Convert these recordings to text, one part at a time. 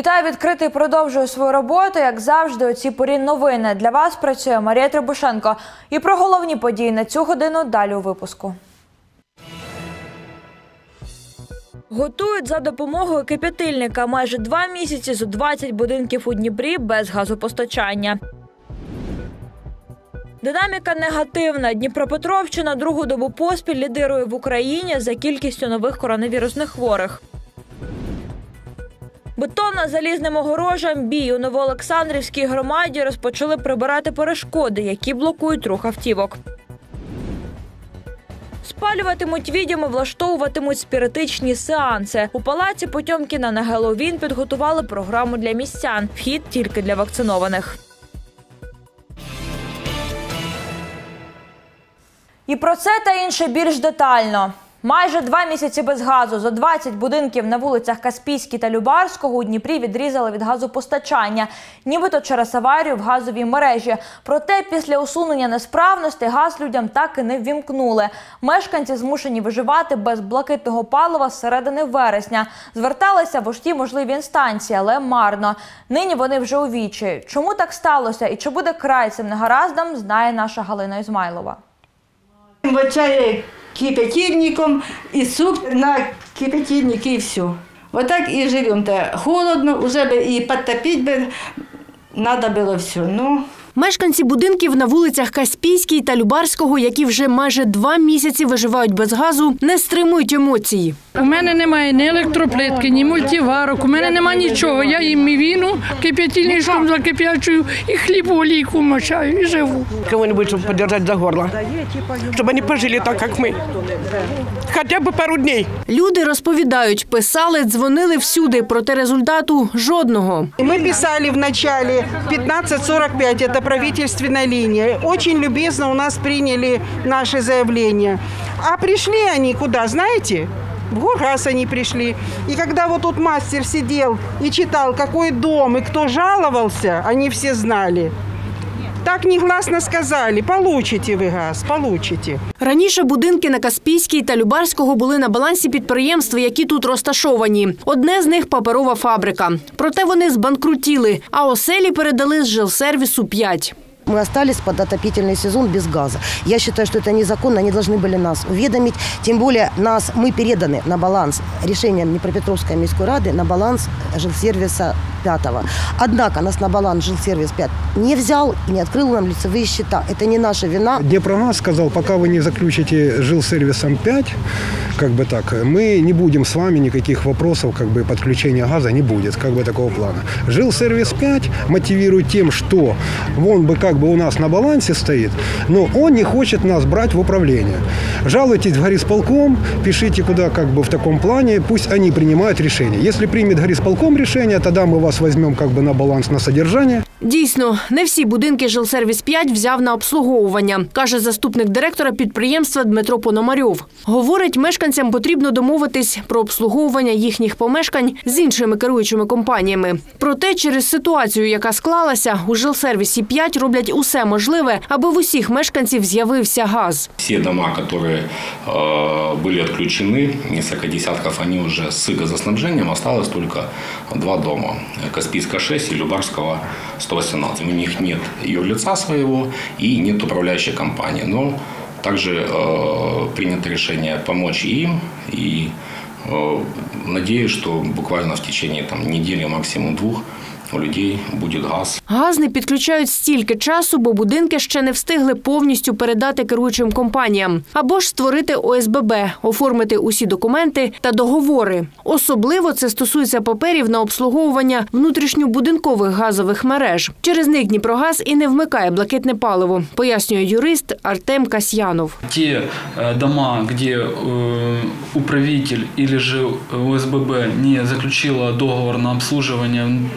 Вітаю, відкритий продовжує свою роботу. Як завжди, у цій порі новини для вас працює Марія Требушенко. І про головні події на цю годину далі у випуску. Готують за допомогою кип'ятильника майже два місяці зо 20 будинків у Дніпрі без газопостачання. Динаміка негативна. Дніпропетровщина другу добу поспіль лідирує в Україні за кількістю нових коронавірусних хворих. Бетонно залізним огорожам бій у Новоолександрівській громаді розпочали прибирати перешкоди, які блокують рух автівок. Спалюватимуть відьми, влаштовуватимуть спіритичні сеанси. У палаці Потьомкіна на Геловін підготували програму для містян. Вхід тільки для вакцинованих. І про це та інше більш детально. Майже два місяці без газу. За 20 будинків на вулицях Каспійській та Любарського у Дніпрі відрізали від газопостачання, нібито через аварію в газовій мережі. Проте після усунення несправностей газ людям так і не ввімкнули. Мешканці змушені виживати без блакитного палива з середини вересня. Зверталися в усі можливі інстанції, але марно. Нині вони вже у вічі. Чому так сталося і чи буде край цим негараздам, знає наша Галина Ізмайлова. Вот чай кипятильником и суп на кипятильнике и все. Вот так и живем-то. Холодно, уже бы и подтопить бы надо было все. Ну, Мешканці будинків на вулицях Каспійській та Любарського, які вже майже два місяці виживають без газу, не стримують емоцій. У мене немає ні електроплитки, ні мультиварок, у мене немає нічого. Я їм і віну кип'ятильничком закип'ячую, і хліб у олійку мочаю і живу. кого-нибудь, чтобы подержать за горло. Чтобы они пожили так, как мы. Хотя бы пару дней. Люди розповідають, писали, дзвонили всюди, проте результату жодного. Мы писали в начале 1545, это правительственная линия. Очень любезно у нас приняли наше заявление. А пришли они куда, знаете? В Гургас они пришли. И когда вот тут мастер сидел и читал, какой дом и кто жаловался, они все знали. Так негласно сказали, получите ви газ, получите. Раніше будинки на Каспійській та Любарського були на балансі підприємств, які тут розташовані. Одне з них паперова фабрика. Проте вони збанкрутіли, а оселі передали з жилсервісу 5. Мы остались под отопительный сезон без газа. Я считаю, что это незаконно, они должны были нас уведомить. Тем более нас, мы переданы на баланс решением Днепропетровской міської ради на баланс жилсервиса 5. Однако нас на баланс жилсервис 5 не взял и не открыл нам лицевые счета. Это не наша вина. Днепромаз сказал, пока вы не заключите жилсервисом 5, как бы так, мы не будем с вами никаких вопросов, как бы подключения газа не будет, как бы такого плана. Жилсервис 5 мотивирует тем, что он бы как бы у нас на балансе стоит, но он не хочет нас брать в управление. Жалуйтесь в горисполком, пишите куда как бы в таком плане, пусть они принимают решение. Если примет горисполком решение, тогда мы вас возьмем как бы на баланс на содержание. Дійсно, не всі будинки жилсервіс 5 взяв на обслуговування, каже заступник директора підприємства Дмитро Пономарьов. Говорить, мешканцям потрібно домовитись про обслуговування їхніх помешкань з іншими керуючими компаніями. Проте через ситуацію, яка склалася, у жилсервісі 5 роблять усе можливе, аби в усіх мешканців з'явився газ. Все дома, которые э, были отключены, несколько десятков, они уже с газоснабжением, осталось только два дома. Каспийска 6 и Любарского 118. У них нет юрлица своего и нет управляющей компании. Но также э, принято решение помочь им и э, надеюсь, что буквально в течение там, недели, максимум двух, у людей будет газ. Газ не підключають стільки часу, бо будинки ще не встигли повністю передати керуючим компаніям або ж створити ОСББ, оформити усі документи та договори. Особливо це стосується паперів на обслуговування внутрішньобудинкових газових мереж. Через них Дніпрогаз і не вмикає блакитне паливо, пояснює юрист Артем Касьянов. те э, дома, где э, управитель или же ОСББ не заключила договор на обслуживание вн-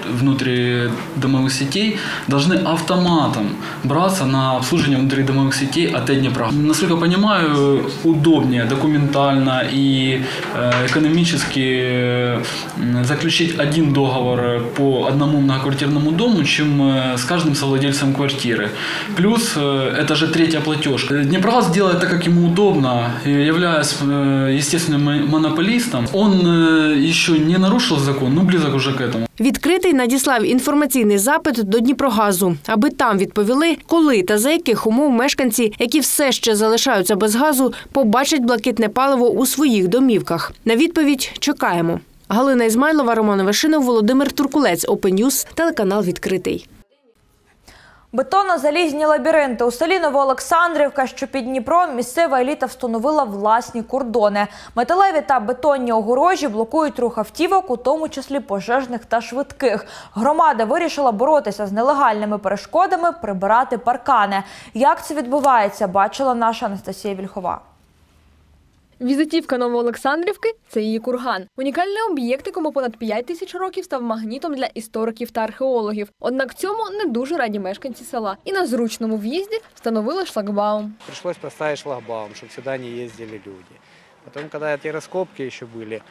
внутридомовых сетей, должны автоматом браться на обслуживание внутридомовых сетей от Днепра. Насколько понимаю, удобнее документально и э, экономически э, заключить один договор по одному многоквартирному дому, чем э, с каждым совладельцем квартиры. Плюс это же третья платеж. Днепрогаз делает так, как ему удобно, являясь естественным мо- монополистом. Он еще не нарушил закон, но близок уже к этому. Відкритий надіслав інформаційний запит до Дніпрогазу, аби там відповіли, коли та за яких умов мешканці, які все ще залишаються без газу, побачать блакитне паливо у своїх домівках. На відповідь чекаємо. Галина Ізмайлова, Роман Вишинов, Володимир Туркулець, Open телеканал відкритий. Бетонно-залізні лабіринти у селі Новоолександрівка, що під Дніпром, місцева еліта встановила власні кордони. Металеві та бетонні огорожі блокують рух автівок, у тому числі пожежних та швидких. Громада вирішила боротися з нелегальними перешкодами, прибирати паркани. Як це відбувається, бачила наша Анастасія Вільхова. Візитівка Новоолександрівки це її курган. Унікальний об'єкт, якому понад 5 тисяч років став магнітом для істориків та археологів. Однак цьому не дуже раді мешканці села. І на зручному в'їзді встановили шлагбаум. Пришлось поставить шлагбаум, чтобы сюда не ездили люди. Потом, когда эти раскопки еще были,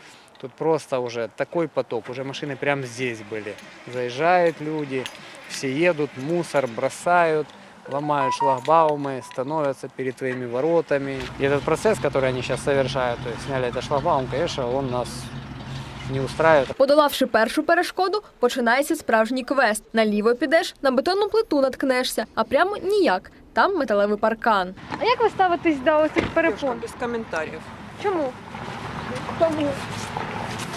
тут просто уже такой поток, уже машины прямо здесь были. Заезжают люди, все едут, мусор бросают, ломают шлагбаумы, становятся перед твоими воротами. И этот процесс, который они сейчас совершают, то есть сняли этот шлагбаум, конечно, он нас не устраивает. Подолавши першу перешкоду, починається справжній квест. Наліво підеш, на бетонну плиту наткнешся, а прямо ніяк. Там металевий паркан. А як ви ставитесь до ось цих перепон? Без комментариев. Чому? Тому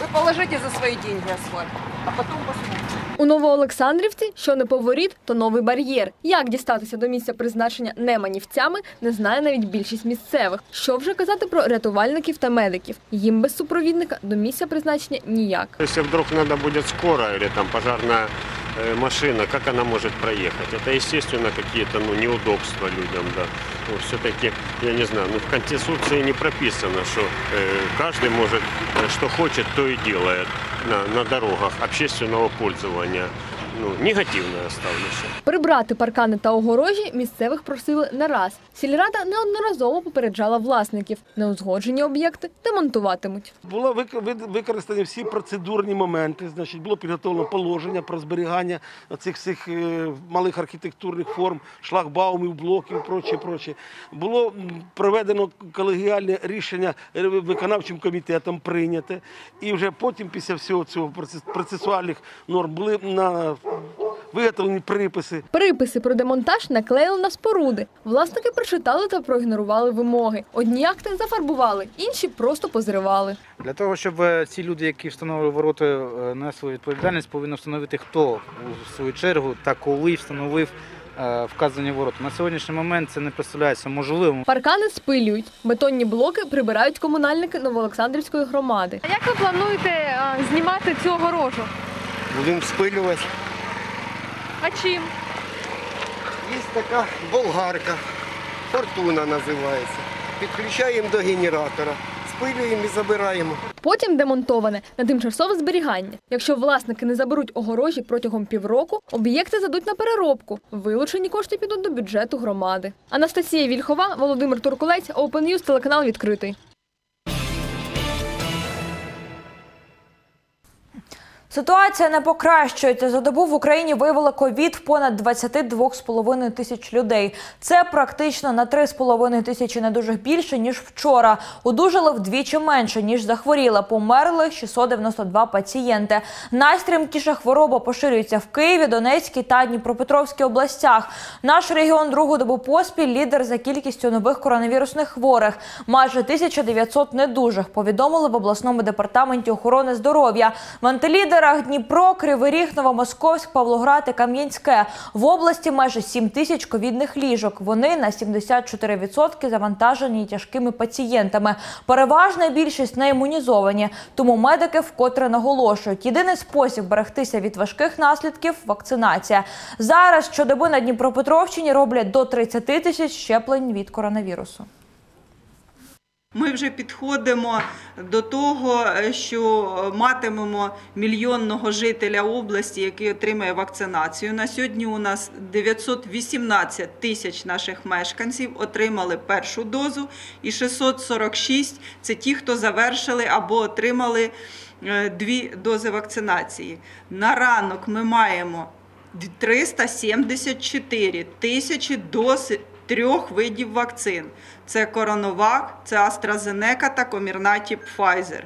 вы положите за свои деньги асфальт, а потом посмотрите. У Новоолександрівці, що не поворіт, то новий бар'єр. Як дістатися до місця призначення неманівцями, не знає навіть більшість місцевих. Що вже казати про рятувальників та медиків. Їм без супровідника до місця призначення ніяк. Если вдруг надо будет скорая или там пожарная э, машина, как она может проехать? Это, естественно, какие-то ну, неудобства людям, да. Ну, все-таки, я не знаю, ну, в Конституции не прописано, что э, каждый может, э, что хочет, то и делает на, на дорогах общественного пользования. фінансування. Ну, негативно оставлюся. Прибрати паркани та огорожі місцевих просили не раз. Сільрада неодноразово попереджала власників. Неузгоджені об'єкти демонтуватимуть. Було вик- використані всі процедурні моменти. Значить, було підготовлено положення про зберігання цих всіх е, малих архітектурних форм, шлагбаумів, блоків, проче, проче. Було проведено колегіальне рішення е, виконавчим комітетом прийняте. І вже потім, після всього цього процес- процесуальних норм, були на виготовлені приписи. Приписи про демонтаж наклеїли на споруди. Власники прочитали та проігнорували вимоги. Одні акти зафарбували, інші просто позривали. Для того, щоб е, ці люди, які встановили ворота, е, несли відповідальність, повинні встановити, хто у свою чергу та коли встановив е, вказані ворота. На сьогоднішній момент це не представляється можливим. Паркани спилюють, бетонні блоки прибирають комунальники Новоолександрівської громади. А як ви плануєте знімати цю огорожу? Будемо спилювати. А чим? Є така болгарка, фортуна називається. Підключаємо до генератора, спилюємо і забираємо. Потім демонтоване на тимчасове зберігання. Якщо власники не заберуть огорожі протягом півроку, об'єкти задуть на переробку. Вилучені кошти підуть до бюджету громади. Анастасія Вільхова, Володимир Туркулець, Open News, телеканал відкритий. Ситуація не покращується. За добу в Україні виявили ковід в понад 22,5 тисяч людей. Це практично на 3,5 тисячі недужих більше, ніж вчора. Одужали вдвічі менше, ніж захворіли. Померли 692 пацієнти. Найстрімкіша хвороба поширюється в Києві, Донецькій та Дніпропетровській областях. Наш регіон другу добу поспіль лідер за кількістю нових коронавірусних хворих. Майже 1900 недужих, повідомили в обласному департаменті охорони здоров'я. В антилідерах Дніпро, Кривий Ріг, Новомосковськ, Павлоград і Кам'янське. В області майже 7 тисяч ковідних ліжок. Вони на 74% завантажені тяжкими пацієнтами. Переважна більшість не імунізовані. Тому медики вкотре наголошують, єдиний спосіб берегтися від важких наслідків вакцинація. Зараз щодоби на Дніпропетровщині роблять до 30 тисяч щеплень від коронавірусу. Ми вже підходимо до того, що матимемо мільйонного жителя області, який отримає вакцинацію. На сьогодні у нас 918 тисяч наших мешканців отримали першу дозу, і 646 – це ті, хто завершили або отримали е, дві дози вакцинації. На ранок ми маємо 374 тисячі доз трьох видів вакцин: це Коронавак, це AstraZeneca та комірнаті Pfizer.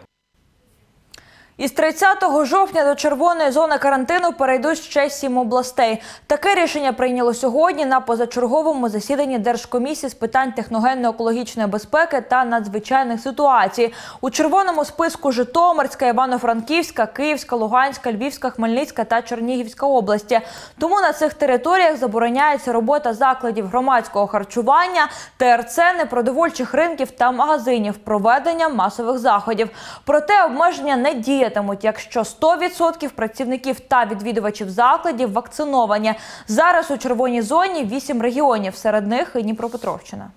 Із 30 жовтня до червоної зони карантину перейдуть ще сім областей. Таке рішення прийняло сьогодні на позачерговому засіданні Держкомісії з питань техногенно-екологічної безпеки та надзвичайних ситуацій. У червоному списку Житомирська, Івано-Франківська, Київська, Луганська, Львівська, Хмельницька та Чернігівська області. Тому на цих територіях забороняється робота закладів громадського харчування, ТРЦ, непродовольчих ринків та магазинів, проведення масових заходів. Проте обмеження не діятимуть, якщо 100% працівників та відвідувачів закладів вакциновані. Зараз у червоній зоні 8 регіонів, серед них і Дніпропетровщина.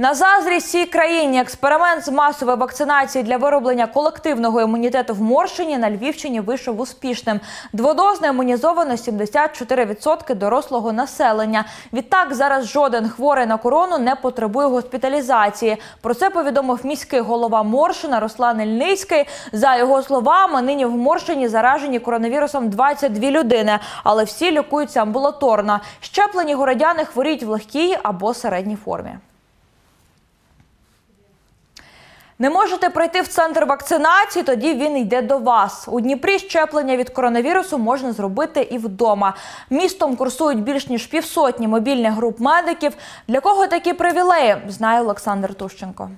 На заздрість всій країні експеримент з масової вакцинації для вироблення колективного імунітету в Морщині на Львівщині вийшов успішним. Дводозно імунізовано 74% дорослого населення. Відтак зараз жоден хворий на корону не потребує госпіталізації. Про це повідомив міський голова Моршина Руслан Ільницький. За його словами, нині в Моршині заражені коронавірусом 22 людини, але всі лікуються амбулаторно. Щеплені городяни хворіють в легкій або середній формі. Не можете прийти в центр вакцинації, тоді він йде до вас. У Дніпрі щеплення від коронавірусу можна зробити і вдома. Містом курсують більш ніж півсотні мобільних груп медиків. Для кого такі привілеї, знає Олександр Тущенко.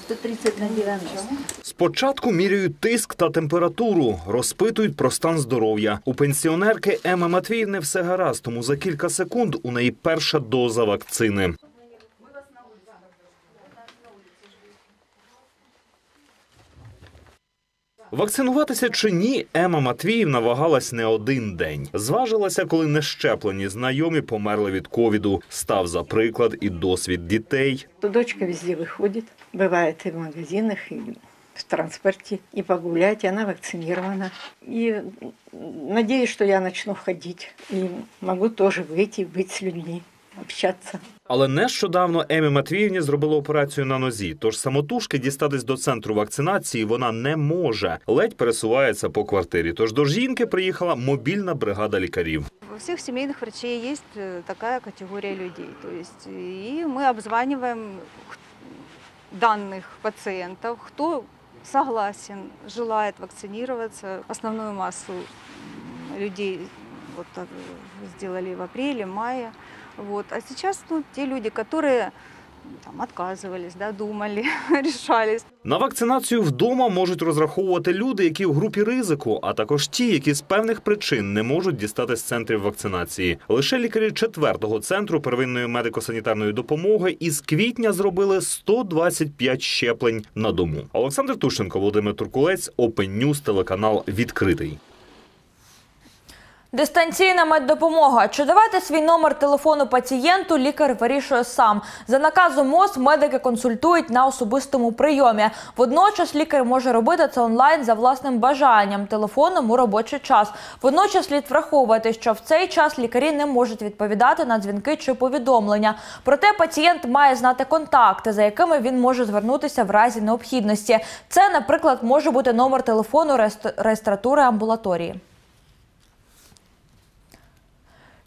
130 на 90. Спочатку міряють тиск та температуру, розпитують про стан здоров'я. У пенсіонерки Еми Матвіївни все гаразд, тому за кілька секунд у неї перша доза вакцини. Вакцинуватися чи ні, Ема Матвіївна вагалась не один день. Зважилася, коли нещеплені знайомі померли від ковіду. Став за приклад і досвід дітей. Дочка везде выходит, бывает и в магазинах, и в транспорте, и погулять, и она вакцинирована. И надеюсь, что я начну ходить, и могу тоже выйти, быть с людьми, общаться. Але нещодавно Емі Матвіївні зробили операцію на нозі. Тож самотужки дістатись до центру вакцинації вона не може. Ледь пересувається по квартирі. Тож до жінки приїхала мобільна бригада лікарів. У всех семейных врачей есть э, такая категория людей. То есть, и мы обзваниваем х- данных пациентов, кто согласен, желает вакцинироваться. Основную массу м, людей вот так, э, сделали в апреле, мае. Вот. А сейчас ну, те люди, которые там, отказывались, да, думали, решались. На вакцинацію вдома можуть розраховувати люди, які в групі ризику, а також ті, які з певних причин не можуть дістати з центрів вакцинації. Лише лікарі четвертого центру первинної медико-санітарної допомоги із квітня зробили 125 щеплень на дому. Олександр Тушенко, Володимир Туркулець, Open News, телеканал відкритий. Дистанційна меддопомога. Чи давати свій номер телефону пацієнту, лікар вирішує сам. За наказом МОЗ медики консультують на особистому прийомі. Водночас лікар може робити це онлайн за власним бажанням, телефоном у робочий час. Водночас слід враховувати, що в цей час лікарі не можуть відповідати на дзвінки чи повідомлення. Проте пацієнт має знати контакти, за якими він може звернутися в разі необхідності. Це, наприклад, може бути номер телефону реєстр- реєстратури амбулаторії.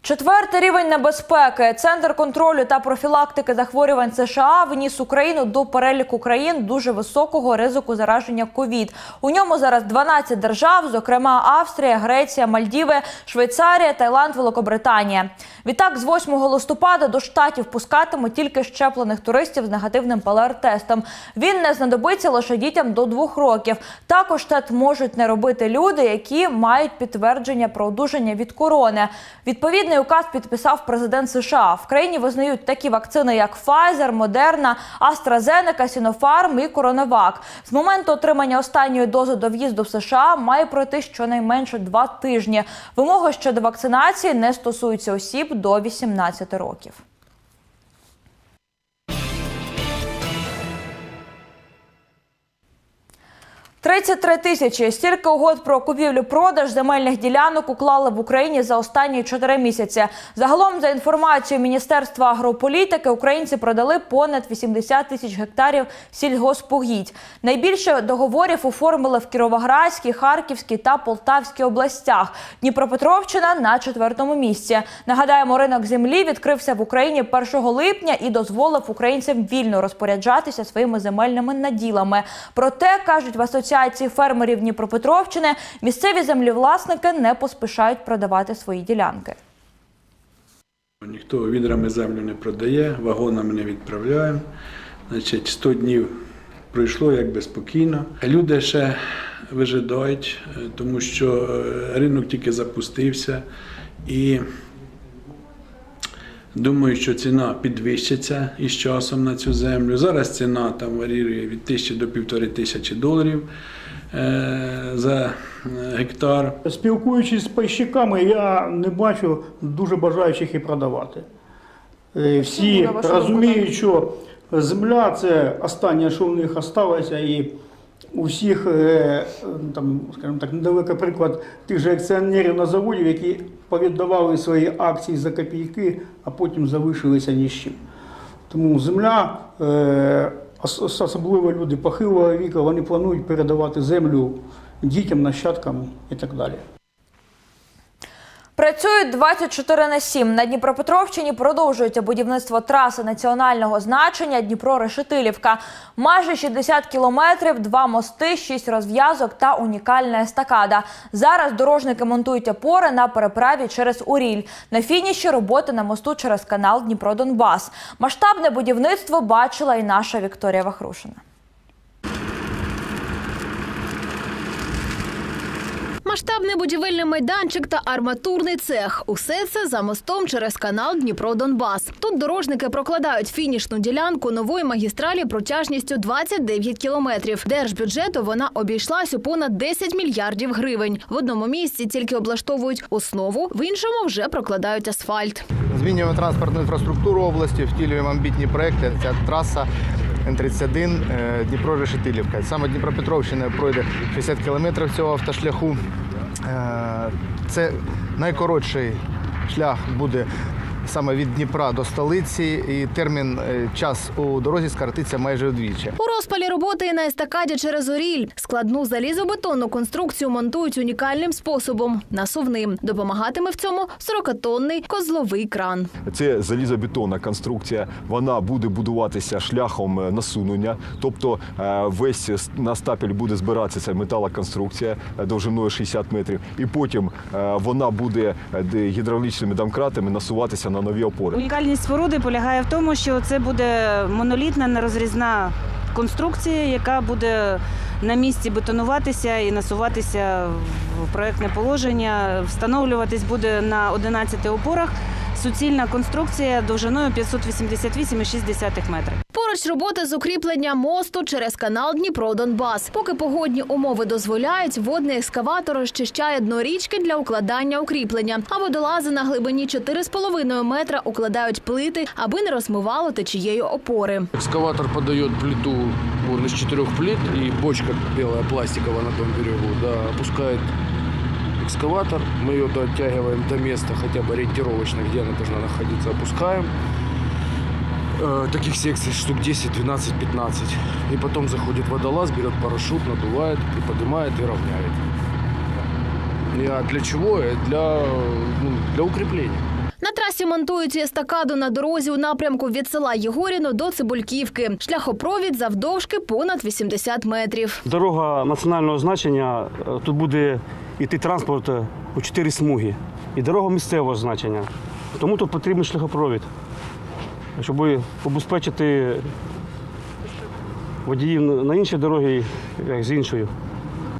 Четвертий рівень небезпеки. Центр контролю та профілактики захворювань США вніс Україну до переліку країн дуже високого ризику зараження ковід. У ньому зараз 12 держав, зокрема Австрія, Греція, Мальдіви, Швейцарія, Таїланд, Великобританія. Відтак, з 8 листопада до штатів пускатимуть тільки щеплених туристів з негативним ПЛР-тестом. Він не знадобиться лише дітям до двох років. Також тест можуть не робити люди, які мають підтвердження про одужання від корони. Відповідний указ підписав президент США. В країні визнають такі вакцини, як Pfizer, Moderna, AstraZeneca, Sinopharm і CoronaVac. З моменту отримання останньої дози до в'їзду в США має пройти щонайменше два тижні. Вимоги щодо вакцинації не стосуються осіб до 18 років. 33 тисячі. Стільки угод про купівлю-продаж земельних ділянок уклали в Україні за останні 4 місяці. Загалом, за інформацією Міністерства агрополітики, українці продали понад 80 тисяч гектарів сільгоспугідь. Найбільше договорів оформили в Кіровоградській, Харківській та Полтавській областях. Дніпропетровщина на четвертому місці. Нагадаємо, ринок землі відкрився в Україні 1 липня і дозволив українцям вільно розпоряджатися своїми земельними наділами. Проте кажуть в асоціації фермерів Дніпропетровщини, місцеві землевласники не поспішають продавати свої ділянки. Ніхто відрами землю не продає, вагонами не відправляємо. Значить, 100 днів пройшло якби спокійно. Люди ще вижидають, е, тому що е, ринок тільки запустився і думаю, що ціна підвищиться із часом на цю землю. Зараз ціна там варіює від тисячі до півтори тисячі доларів е, за е, гектар. Спілкуючись з пайщиками, я не бачу дуже бажаючих і продавати. Е, Всі розуміють, що земля це останнє, що в них залишилося, і у всіх, е, там, скажімо так, недалекий приклад тих же акціонерів на заводів, які повіддавали свої акції за копійки, а потім залишилися ні з чим. Тому земля, е, особливо люди похилого віку, вони планують передавати землю дітям, нащадкам і так далі. Працюють 24 на 7. На Дніпропетровщині продовжується будівництво траси національного значення Дніпро-Решетилівка. Майже 60 кілометрів, два мости, 6 розв'язок та унікальна естакада. Зараз дорожники монтують опори на переправі через Уріль. На фініші роботи на мосту через канал Дніпро-Донбас. Масштабне будівництво бачила і наша Вікторія Вахрушина. Масштабний будівельний майданчик та арматурний цех. Усе це за мостом через канал Дніпро-Донбас. Тут дорожники прокладають фінішну ділянку нової магістралі протяжністю 29 кілометрів. Держбюджету вона обійшлась у понад 10 мільярдів гривень. В одному місці тільки облаштовують основу, в іншому вже прокладають асфальт. Змінюємо транспортну інфраструктуру області, втілюємо амбітні проекти. Ця траса Н-31 е, Дніпро-Решетилівка. Саме Дніпропетровщина пройде 60 кілометрів цього автошляху. Е, Це найкоротший шлях буде саме від Дніпра до столиці, і термін е, час у дорозі скоротиться майже вдвічі. У розпалі роботи на естакаді через Оріль складну залізобетонну конструкцію монтують унікальним способом насувним. Допомагатиме в цьому 40-тонний козловий кран. Це залізобетонна конструкція. Вона буде будуватися шляхом е, насунення. Тобто е, весь на стапель буде збиратися ця металоконструкція довжиною 60 метрів, і потім вона буде гідравлічними домкратами насуватися на нові опори. Унікальність споруди полягає в тому, що це буде монолітна нерозрізна конструкція, яка буде на місці бетонуватися і насуватися в проєктне положення. Встановлюватись буде на 11 опорах. Суцільна конструкція довжиною 588,6 метрів. Поруч роботи з укріплення мосту через канал Дніпро-Донбас. Поки погодні умови дозволяють, водний екскаватор розчищає дно річки для укладання укріплення. А водолази на глибині 4,5 метра укладають плити, аби не розмивало течією опори. Экскаватор подает плиту вот, из четырех плит, и бочка белая пластиковая на том берегу, да, опускает экскаватор, мы ее оттягиваем до места, хотя бы ориентировочно, где она должна находиться, опускаем. Э, таких секций штук 10, 12, 15. И потом заходит водолаз, берет парашют, надувает, и поднимает и равняет. И, а для чего? Э, Для, ну, для укрепления. На трасі монтують і естакаду на дорозі у напрямку від села Єгоріно до Цибульківки. Шляхопровід завдовжки понад 80 метрів. Дорога національного значення. е, Тут буде йти транспорт е, у чотири смуги. І дорога місцевого значення. Тому тут потрібен шляхопровід, щоб обезпечити водіїв на іншій дорогі, як з іншою.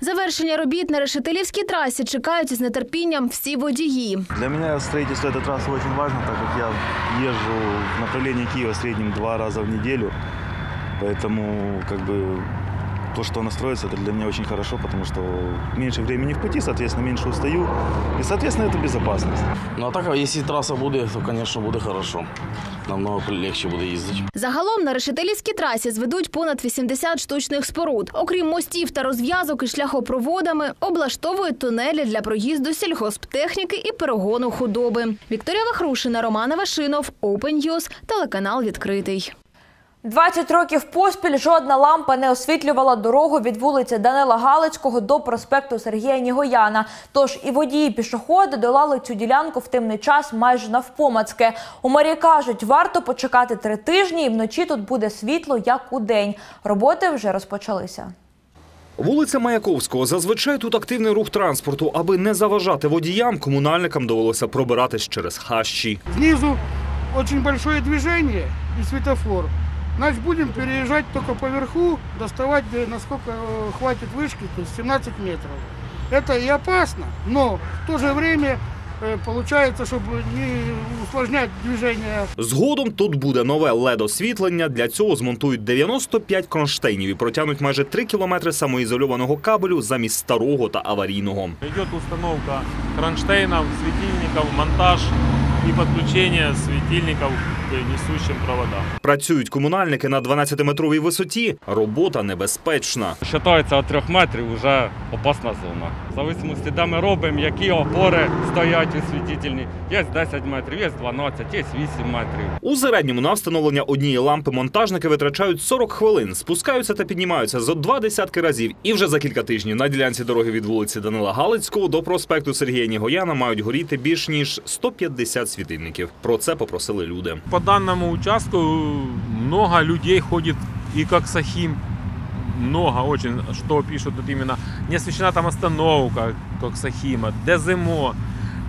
Завершення робіт на решетилівській трасі чекають із нетерпінням всі водії. Для меня строительство этой трассы очень важно, так как я езжу в направлении Киева в среднем два раза в неделю. Поэтому как бы то, что она строится, это для меня очень хорошо, потому что меньше времени в пути, соответственно, меньше устаю. И, соответственно, это безопасность. Ну а так, а якщо траса буде, то, звісно, буде хорошо. Намного легше буде їздити. Загалом на решетилівській трасі зведуть понад 80 штучних споруд. Окрім мостів та розв'язок із шляхопроводами, облаштовують тунелі для проїзду сільгосптехніки і перегону худоби. Вікторія Вахрушина, Роман Вашинов, Open News, телеканал відкритий. 20 років поспіль жодна лампа не освітлювала дорогу від вулиці Данила Галицького до проспекту Сергія Нігояна. Тож і водії пішоходи долали цю ділянку в темний час майже навпомацьки. У мерії кажуть, варто почекати три тижні, і вночі тут буде світло, як у день. Роботи вже розпочалися. Вулиця Маяковського. Зазвичай тут активний рух транспорту. Аби не заважати водіям, комунальникам довелося пробиратись через хащі. Снизу очень большое движение и светофор. Значит, будем переезжать только по верху, доставать, э, насколько э, хватит вышки, то есть 17 метров. Это и опасно, но в то же время э, получается, чтобы не усложнять движение Згодом тут буде нове лед-освітлення. Для цього змонтують 95 кронштейнів і протягнуть майже 3 кілометри самоізольованого кабелю замість старого та аварійного. Идет установка кронштейнов, светильников, монтаж и подключение светильников к несущим проводам. Працюють комунальники на 12-метровій висоті. Робота небезпечна. Считається від 3 метрів вже опасна зона. В зависимості, де ми робимо, які опори стоять освітительні. Є 10 метрів, є 12, є 8 метрів. У середньому на встановлення однієї лампи монтажники витрачають 40 хвилин, спускаються та піднімаються зо два десятки разів. І вже за кілька тижнів на ділянці дороги від вулиці Данила Галицького до проспекту Сергія Нігояна мають горіти більш ніж 150 світильників. Про це попросили люди. По данному участку много людей ходит и как Сахим. Много очень, что пишут вот именно. Не освещена там остановка, как Сахима, Дезимо,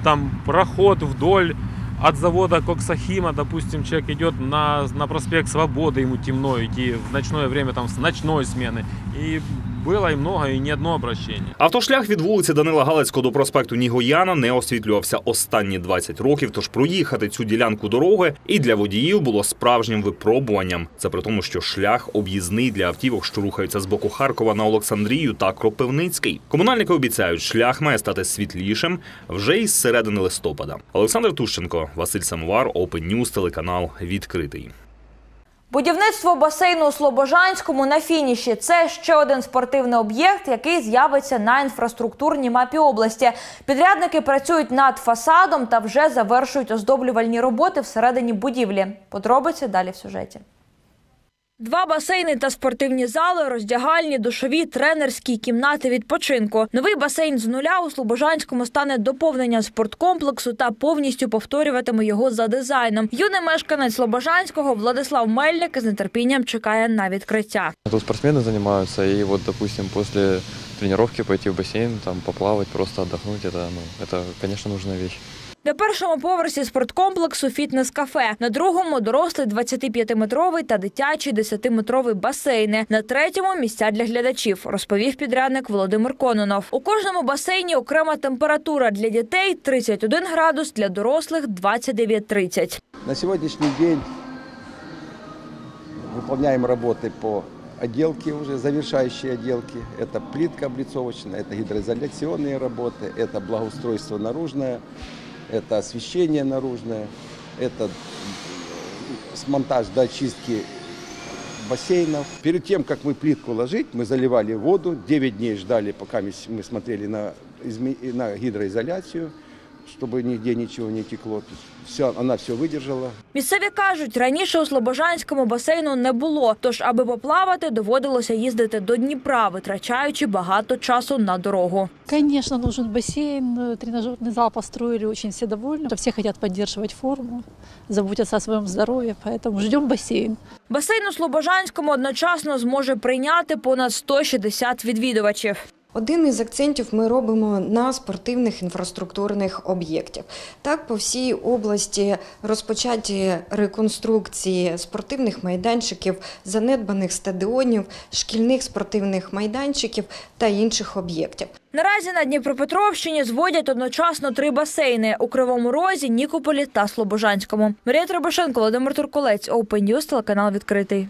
там проход вдоль от завода Коксахима, допустим, человек идет на, на проспект Свободы, ему темно идти в ночное время, там с ночной смены. И было и много, и ни одно обращение. Автошлях від вулиці Данила Галицького до проспекту Нігояна не освітлювався останні 20 років. Тож проїхати цю ділянку дороги і для водіїв було справжнім випробуванням. Це при тому, що шлях об'їзний для автівок, що рухаються з боку Харкова на Олександрію та Кропивницький. Комунальники обіцяють, шлях має стати світлішим вже із середини листопада. Олександр Тущенко, Василь Самовар, Open News, телеканал відкритий. Будівництво басейну у Слобожанському на фініші це ще один спортивний об'єкт, який з'явиться на інфраструктурній мапі області. Підрядники працюють над фасадом та вже завершують оздоблювальні роботи всередині будівлі. Подробиці далі в сюжеті. Два басейни та спортивні зали, роздягальні, душові, тренерські кімнати відпочинку. Новий басейн з нуля у Слобожанському стане доповненням спорткомплексу та повністю повторюватиме його за дизайном. Юний мешканець Слобожанського Владислав Мельник з нетерпінням чекає на відкриття. Тут спортсмены занимаются, и вот, допустим, после тренировки пойти в бассейн, там поплавать, просто отдохнуть, это, ну, это, конечно, нужная вещь. На першому поверсі спорткомплексу фітнес-кафе, на другому дорослий 25-метровий та дитячий 10-метровий басейни. На третьому місця для глядачів, розповів підрядник Володимир Кононов. У кожному басейні окрема температура для дітей 31 градус, для дорослих 29-30. На сегодняшний день выполняем работы по отделке уже, завершающие отделки. Это плитка облицовочная, это гидроизоляционные работы, это благоустройство наружное, Это освещение наружное, это монтаж до очистки бассейнов. Перед тем, как мы плитку ложить, мы заливали воду, 9 дней ждали, пока мы смотрели на, на гидроизоляцию, чтобы нигде ничего не текло. Все, она все выдержала. Місцеві кажуть, раніше у Слобожанському басейну не було. Тож, аби поплавати, доводилося їздити до Дніпра, витрачаючи багато часу на дорогу. Конечно, нужен бассейн, э, тренажерный зал построили, очень все довольны. Все хотят поддерживать форму, заботятся о своем здоровье, поэтому ждем бассейн. Басейн у Слобожанському одночасно зможе прийняти понад 160 відвідувачів. Один із акцентів ми робимо на спортивних інфраструктурних об'єктів. Так, по всій області розпочаті реконструкції спортивних майданчиків, занедбаних стадіонів, шкільних спортивних майданчиків та інших об'єктів. Наразі на Дніпропетровщині зводять одночасно три басейни у Кривому Розі, Нікополі та Слобожанському. Марія Требушенко, Володимир Турколець, Open News, телеканал відкритий.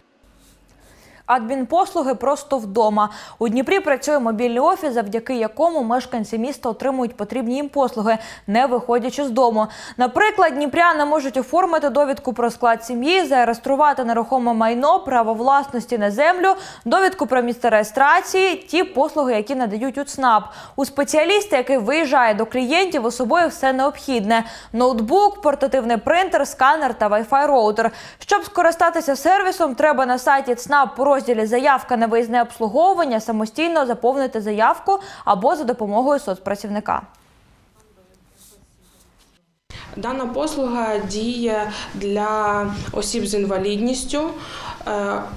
Адмінпослуги просто вдома. У Дніпрі працює мобільний офіс, завдяки якому мешканці міста отримують потрібні їм послуги, не виходячи з дому. Наприклад, дніпряни можуть оформити довідку про склад сім'ї, зареєструвати нерухоме майно, право власності на землю, довідку про місце реєстрації, ті послуги, які надають у ЦНАП. У спеціаліста, який виїжджає до клієнтів, у собою все необхідне: ноутбук, портативний принтер, сканер та Wi-Fi роутер. Щоб скористатися сервісом, треба на сайті ЦНАП у розділі Заявка на виїзне обслуговування самостійно заповнити заявку або за допомогою соцпрацівника. Дана послуга діє для осіб з інвалідністю,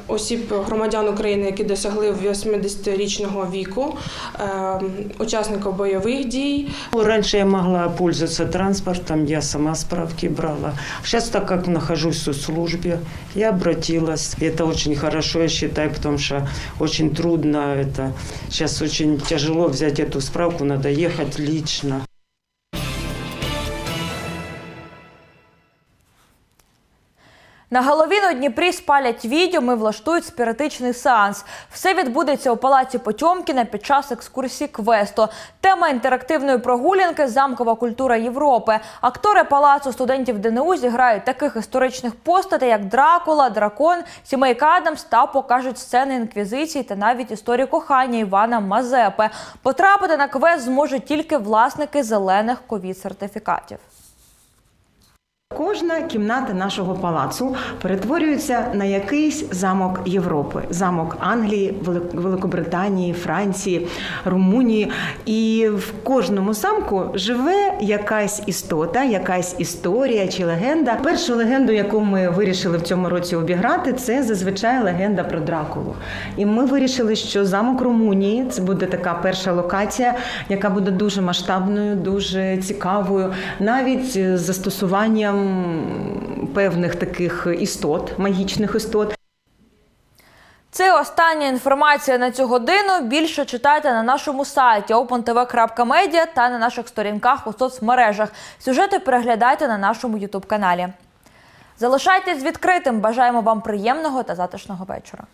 осіб громадян України, які досягли 80-річного віку, е, учасників бойових дій. Раньше я могла пользоваться транспортом, я сама справки брала. Сейчас, так как нахожусь в службе, я обратилась. Это очень хорошо, я считаю, потому что очень трудно. Это сейчас очень тяжело взять эту справку, надо ехать лично. На Головін у Дніпрі спалять відьом і влаштують спіритичний сеанс. Все відбудеться у палаці Потьомкіна під час екскурсії квесту. Тема інтерактивної прогулянки замкова культура Європи. Актори палацу студентів ДНУ зіграють таких історичних постатей, як Дракула, Дракон, Сімейка Адамс та покажуть сцени інквізиції та навіть історію кохання Івана Мазепи. Потрапити на квест зможуть тільки власники зелених ковід-сертифікатів. Кожна кімната нашого палацу перетворюється на якийсь замок Європи, замок Англії, Велик- Великобританії, Франції, Румунії. І в кожному замку живе якась істота, якась історія чи легенда. Першу легенду, яку ми вирішили в цьому році обіграти, це зазвичай легенда про Дракулу. І ми вирішили, що замок Румунії це буде така перша локація, яка буде дуже масштабною, дуже цікавою, навіть з застосуванням певних таких істот, магічних істот. Це остання інформація на цю годину. Більше читайте на нашому сайті opentv.media та на наших сторінках у соцмережах. Сюжети переглядайте на нашому ютуб каналі. Залишайтесь відкритим. Бажаємо вам приємного та затишного вечора.